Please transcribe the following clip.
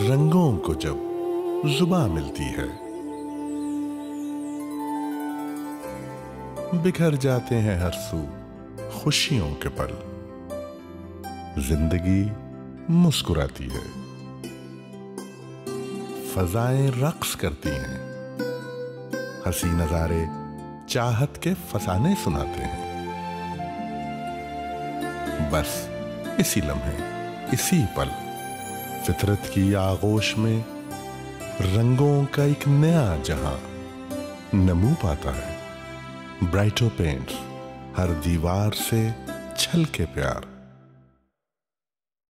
रंगों को जब जुबा मिलती है, बिखर जाते हैं हर सू खुशियों के पल। ज़िंदगी मुस्कुराती है, फजाएँ रक्स करती हैं, हँसी नजारे चाहत के फसाने सुनाते हैं। बस इसी लम्हे, इसी पल। फितरत की आगोश में रंगों का एक नया जहाँ नमू पाता है। ब्राइटो पेंट हर दीवार से छल के प्यार।